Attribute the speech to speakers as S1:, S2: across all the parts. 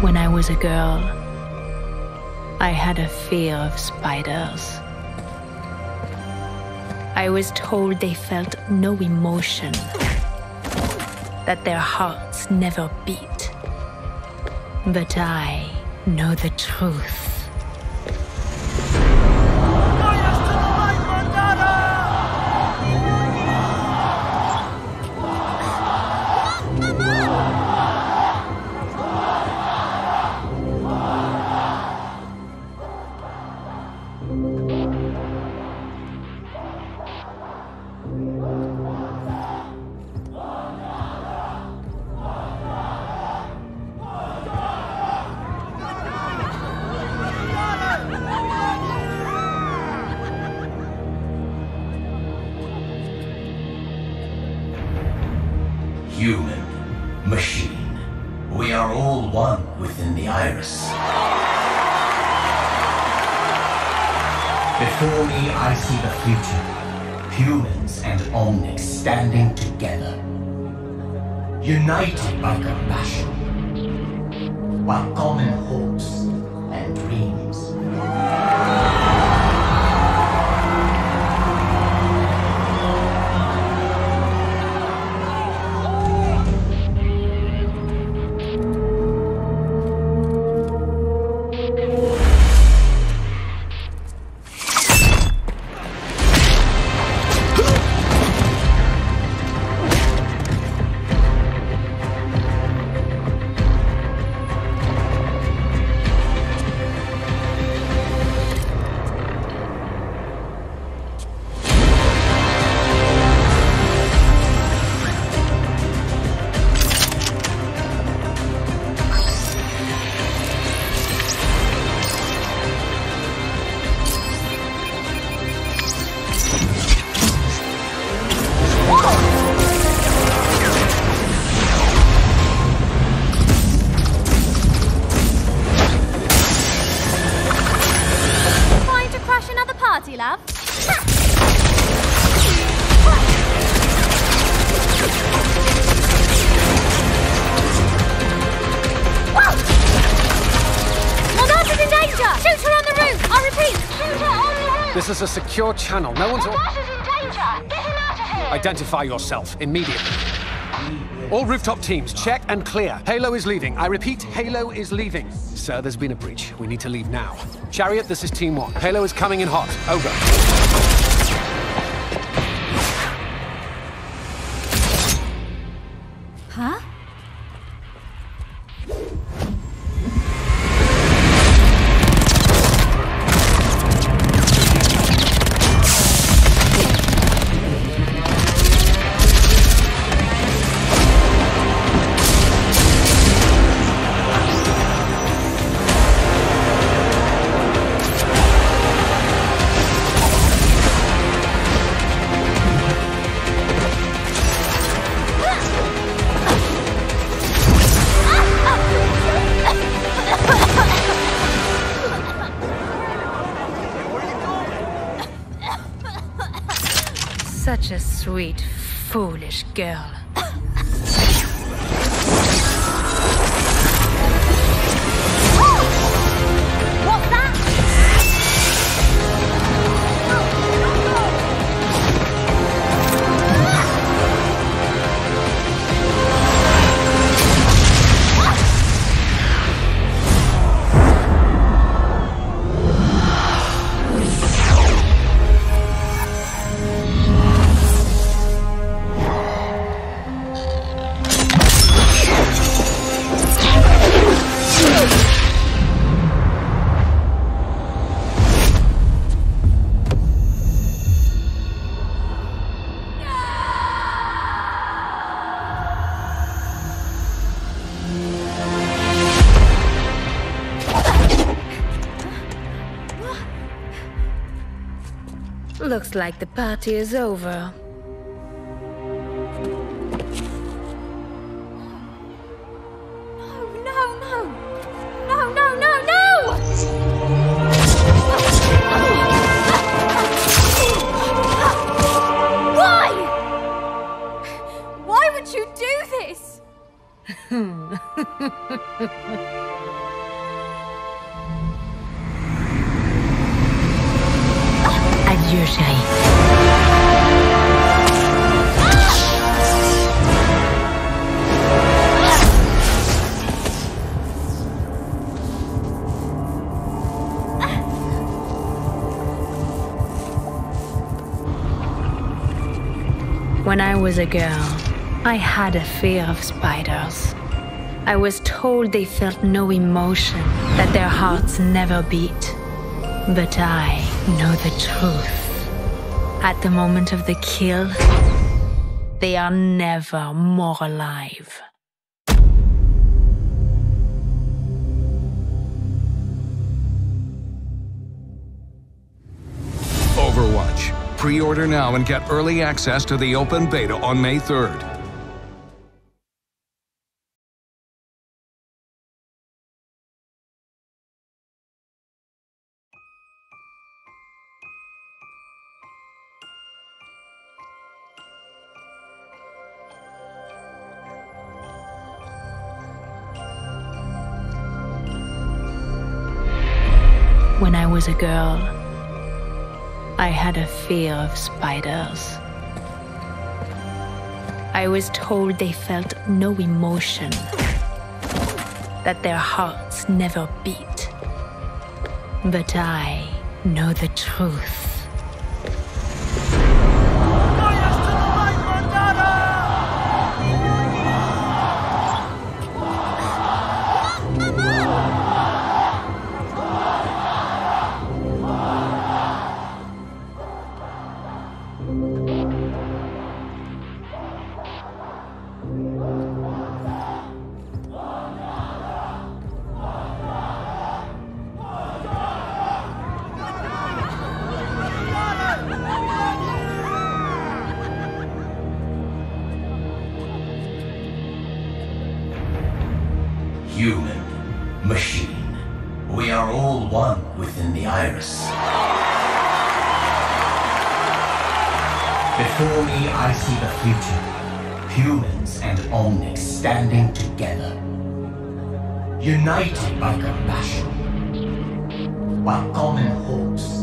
S1: When I was a girl, I had a fear of spiders. I was told they felt no emotion, that their hearts never beat. But I know the truth.
S2: I see the future. Humans and Omnics standing together. United by compassion. While common hopes
S3: is in danger! Shoot her on the roof! I repeat, shoot her on the roof!
S4: This is a secure channel. No one's.
S3: Mondatta is in danger! Get him out of here!
S4: Identify yourself immediately. All rooftop teams, check and clear. Halo is leaving. I repeat, Halo is leaving. Sir, there's been a breach. We need to leave now. Chariot, this is Team One. Halo is coming in hot. Over.
S1: Such a sweet, foolish girl. Looks like the party is over. Was a girl, I had a fear of spiders. I was told they felt no emotion, that their hearts never beat. But I know the truth. At the moment of the kill, they are never more alive.
S5: Pre-order now and get early access to the open beta on May 3rd.
S1: When I was a girl, I had a fear of spiders. I was told they felt no emotion, that their hearts never beat. But I know the truth.
S2: Human, machine, we are all one within the iris. Before me, I see the future. Humans and Omnics standing together. United by compassion. While common hopes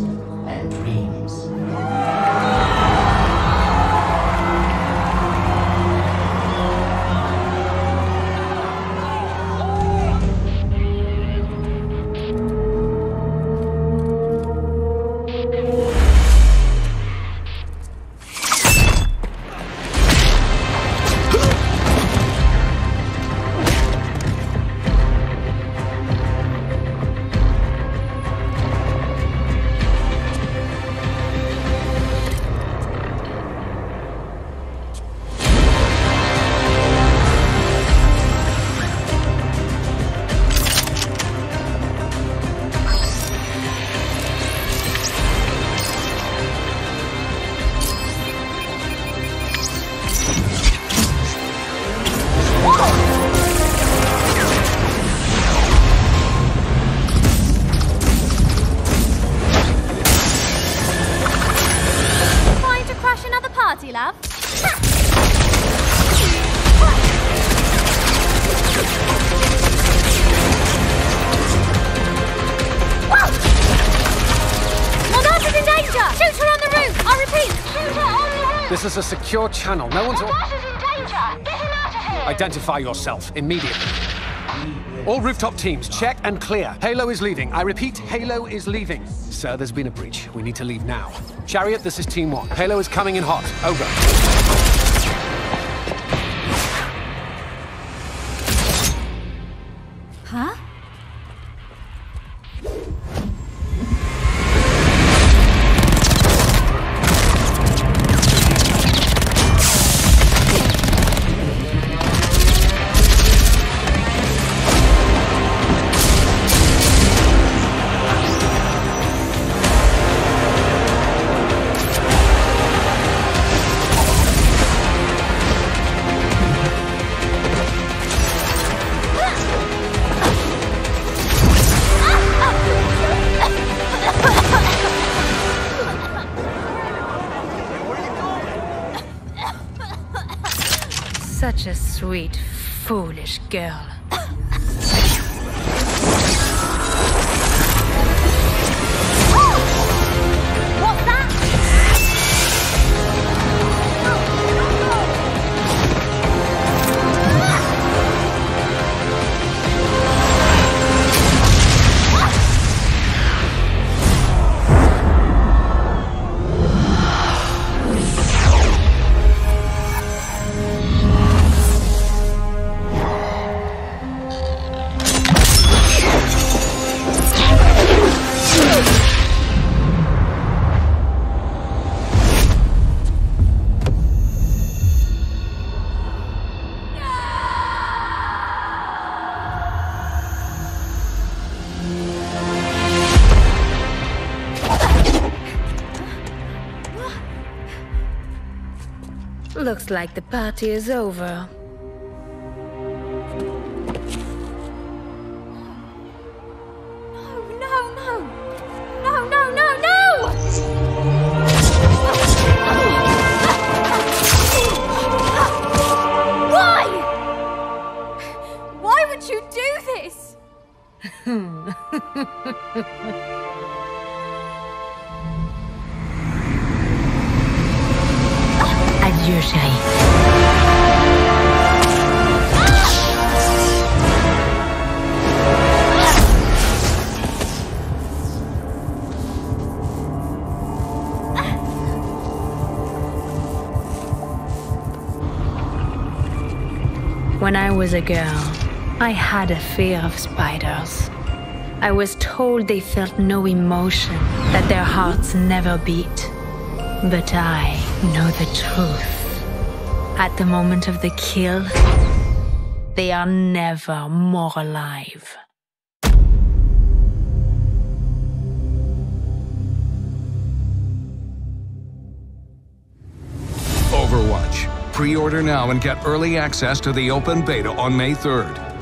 S3: Shoot her on the roof! I repeat, shoot her on the roof!
S4: This is a secure channel. No one's.
S3: Mondatta is in danger! Get him out of here!
S4: Identify yourself immediately. All rooftop teams, check and clear. Halo is leaving. I repeat, Halo is leaving. Sir, there's been a breach. We need to leave now. Chariot, this is Team 1. Halo is coming in hot. Over.
S1: Girl. Looks like the party is over.
S3: No, no, no! No, no, no, no! Why? Why would you do this?
S1: Adieu, chérie. When I was a girl, I had a fear of spiders. I was told they felt no emotion, that their hearts never beat. But I know the truth. At the moment of the kill, they are never more alive.
S5: Overwatch. Pre order now and get early access to the open beta on May 3rd.